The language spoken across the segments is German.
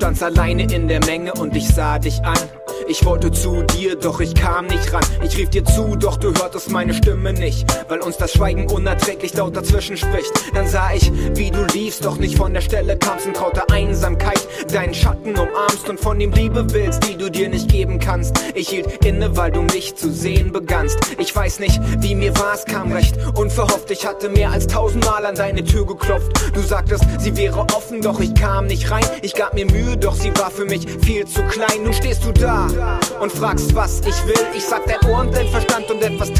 standst alleine in der Menge und ich sah dich an. Ich wollte zu dir, doch ich kam nicht ran. Ich rief dir zu, doch du hörtest meine Stimme nicht, weil uns das Schweigen unerträglich laut dazwischen spricht. Dann sah ich, wie du liefst, doch nicht von der Stelle kamst in krauter Einsamkeit. Deinen Schatten umarmst und von ihm Liebe willst, die du dir nicht geben kannst. Ich hielt inne, weil du mich zu sehen begannst. Ich weiß nicht, wie mir war, es kam recht unverhofft. Ich hatte mehr als tausendmal an deine Tür geklopft. Du sagtest, sie wäre offen, doch ich kam nicht rein. Ich gab mir Mühe, doch sie war für mich viel zu klein. Nun stehst du da und fragst, was ich will. Ich sag dein Ohr und dein Verstand und etwas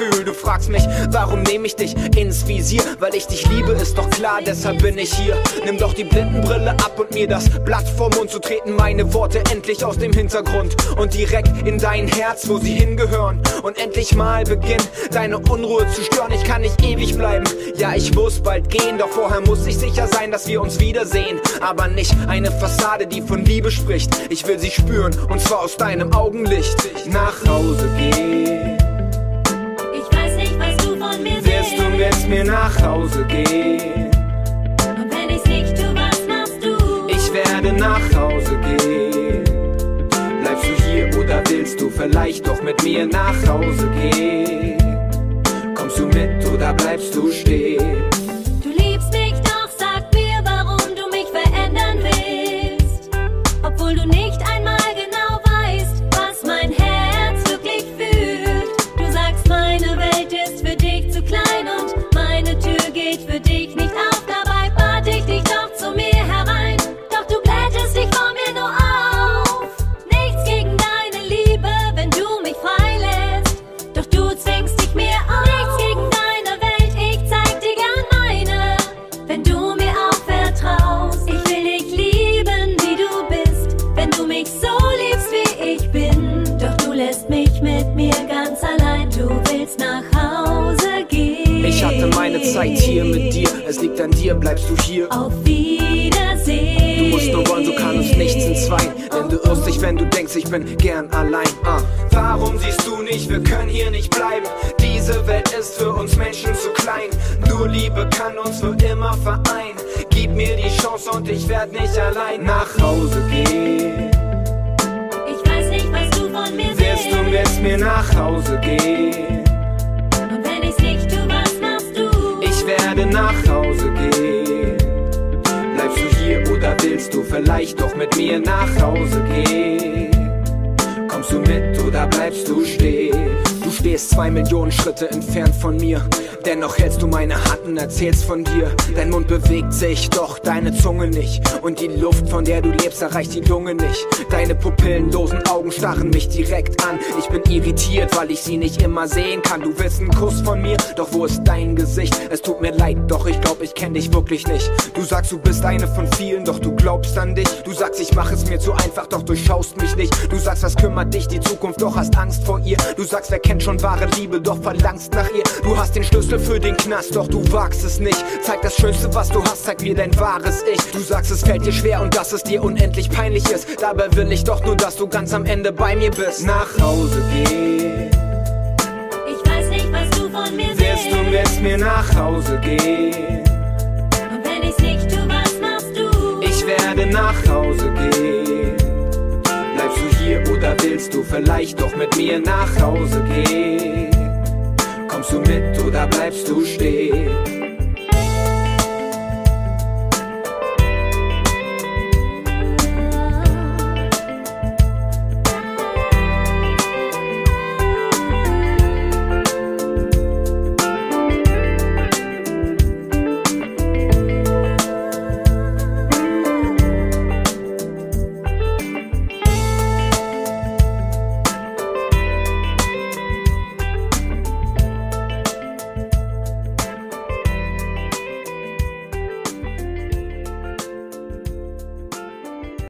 Taktgefühl. Du fragst mich, warum nehme ich dich ins Visier? Weil ich dich liebe, ist doch klar, deshalb bin ich hier. Nimm doch die Blindenbrille ab und mir das Blatt vom Mund. So treten meine Worte endlich aus dem Hintergrund und direkt in dein Herz, wo sie hingehören. Und endlich mal beginnt deine Unruhe zu stören. Ich kann nicht ewig bleiben, ja, ich muss bald gehen. Doch vorher muss ich sicher sein, dass wir uns wiedersehen. Aber nicht eine Fassade, die von Liebe spricht. Ich will sie spüren und zwar aus deinem Augenlicht nach Hause gehen. Mir nach Hause gehen? Und wenn ich's nicht tu, was machst du? Ich werde nach Hause gehen. Bleibst du hier oder willst du vielleicht doch mit mir nach Hause gehen? Kommst du mit oder bleibst du stehen? Wenn du mir auch vertraust, ich will dich lieben, wie du bist. Wenn du mich so liebst, wie ich bin. Doch du lässt mich mit mir ganz allein. Du willst nach Hause gehen. Ich hatte meine Zeit hier mit dir. Es liegt an dir, bleibst du hier. Auf Wiedersehen. Du musst nur wollen, so kann uns nichts entzweien. Denn du irrst dich, wenn du denkst, ich bin gern allein. Ah. Warum siehst du nicht, wir können hier nicht bleiben? Diese Welt ist für uns Menschen zu klein. Nur Liebe kann uns für immer vereinen. Gib mir die Chance und ich werd nicht allein nach Hause gehen. Ich weiß nicht, was du von mir Wirst du mit mir nach Hause gehen? Und wenn ich's nicht tu, was machst du? Ich werde nach Hause gehen. Bleibst du hier oder willst du vielleicht doch mit mir nach Hause gehen? Kommst du mit oder bleibst du stehen? Du stehst zwei Millionen Schritte entfernt von mir. Dennoch hältst du meine Hand und erzählst von dir. Dein Mund bewegt sich, doch deine Zunge nicht. Und die Luft, von der du lebst, erreicht die Lunge nicht. Deine pupillenlosen Augen starren mich direkt an. Ich bin irritiert, weil ich sie nicht immer sehen kann. Du willst einen Kuss von mir, doch wo ist dein Gesicht? Es tut mir leid, doch ich glaub, ich kenn dich wirklich nicht. Du sagst, du bist eine von vielen, doch du glaubst an dich. Du sagst, ich mach es mir zu einfach, doch durchschaust mich nicht. Du sagst, was kümmert dich die Zukunft, doch hast Angst vor ihr. Du sagst, wer kennt schon wahre Liebe, doch verlangst nach ihr. Du hast den Schlüssel für den Knast, doch du wagst es nicht. Zeig das Schönste, was du hast, zeig mir dein wahres Ich. Du sagst, es fällt dir schwer und dass es dir unendlich peinlich ist. Dabei will ich doch nur, dass du ganz am Ende bei mir bist. Nach Hause gehen. Ich weiß nicht, was du von mir Wirst du willst. mit mir nach Hause gehen? Und wenn ich's nicht tu, was machst du? Ich werde nach Hause gehen. Vielleicht doch mit mir nach Hause gehen? Kommst du mit oder bleibst du stehen?